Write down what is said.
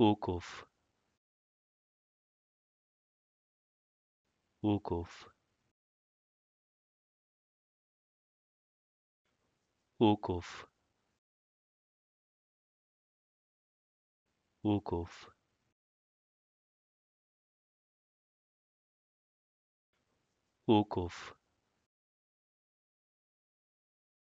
وقوف وقوف وقوف وقوف وقوف